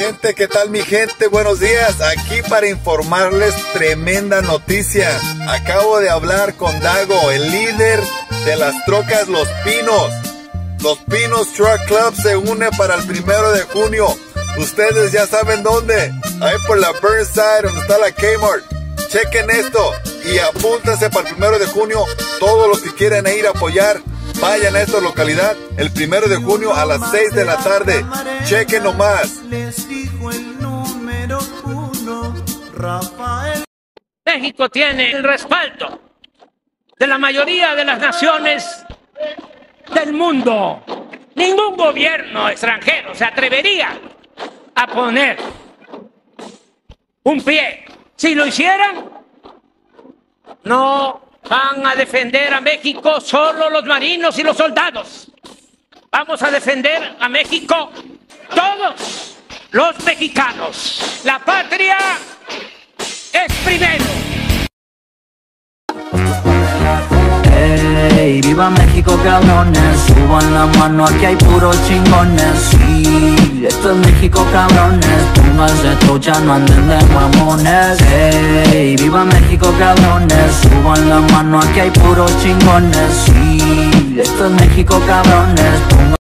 Gente, ¿qué tal mi gente? Buenos días. Aquí para informarles tremenda noticia. Acabo de hablar con Dago, el líder de las trocas Los Pinos. Los Pinos Truck Club se une para el primero de junio. Ustedes ya saben dónde. Ahí por la Burnside, donde está la Kmart. Chequen esto y apúntense para el primero de junio. Todos los que quieren ir a apoyar, vayan a esta localidad el primero de junio a las 6 de la tarde. Chequen nomás. México tiene el respaldo de la mayoría de las naciones del mundo. Ningún gobierno extranjero se atrevería a poner un pie. Si lo hicieran, no van a defender a México solo los marinos y los soldados. Vamos a defender a México todos los mexicanos. La patria es primero. Ey, viva México cabrones, suban la mano, aquí hay puros chingones Sí, esto es México cabrones, pónganse trucha, no anden de mamones. Ey, viva México cabrones, suban la mano, aquí hay puros chingones. Sí, esto es México cabrones, pónganse